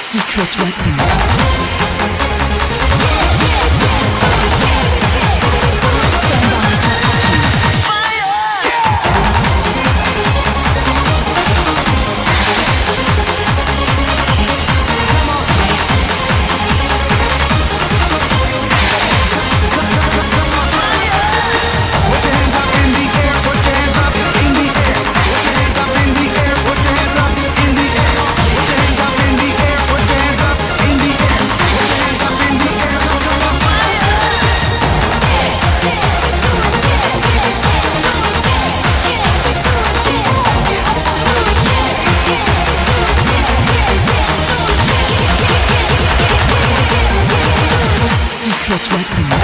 Secret weapon. Short Weapon.